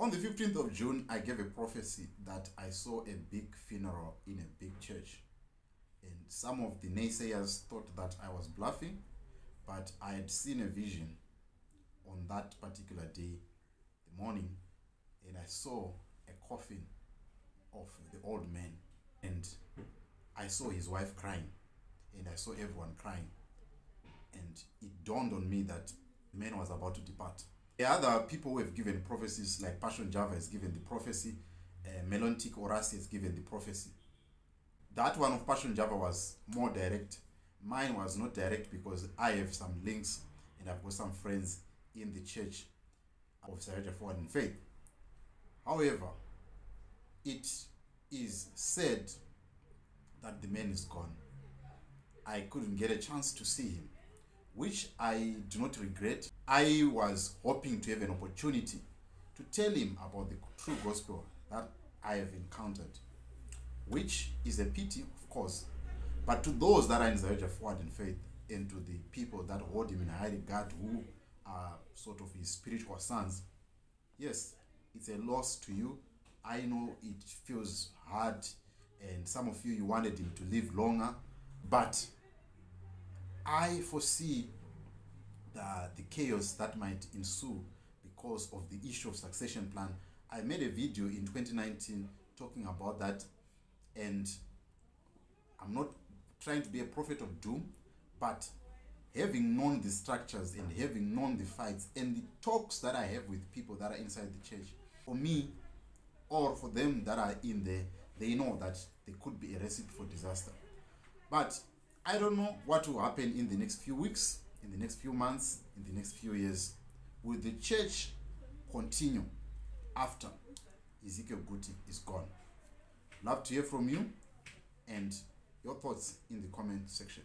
On the 15th of June, I gave a prophecy that I saw a big funeral in a big church. And some of the naysayers thought that I was bluffing, but I had seen a vision on that particular day, the morning, and I saw a coffin of the old man. And I saw his wife crying, and I saw everyone crying. And it dawned on me that man was about to depart. There are other people who have given prophecies, like Passion Java has given the prophecy, uh, Melontic Orasi has given the prophecy. That one of Passion Java was more direct. Mine was not direct because I have some links and I've got some friends in the church of Forward in Faith. However, it is said that the man is gone. I couldn't get a chance to see him, which I do not regret. I was hoping to have an opportunity to tell him about the true gospel that I have encountered, which is a pity, of course. But to those that are in ZAOGA Forward in faith, and to the people that hold him in high regard, who are sort of his spiritual sons, yes, it's a loss to you. I know it feels hard, and some of you you wanted him to live longer, but I foresee the, the chaos that might ensue because of the issue of succession plan. I made a video in 2019 talking about that, and I'm not trying to be a prophet of doom, but having known the structures and having known the fights and the talks that I have with people that are inside the church, for me or for them that are in there, they know that there could be a recipe for disaster. But I don't know what will happen in the next few weeks, in the next few months, in the next few years. Will the church continue after Ezekiel Guti is gone? Love to hear from you and your thoughts in the comment section.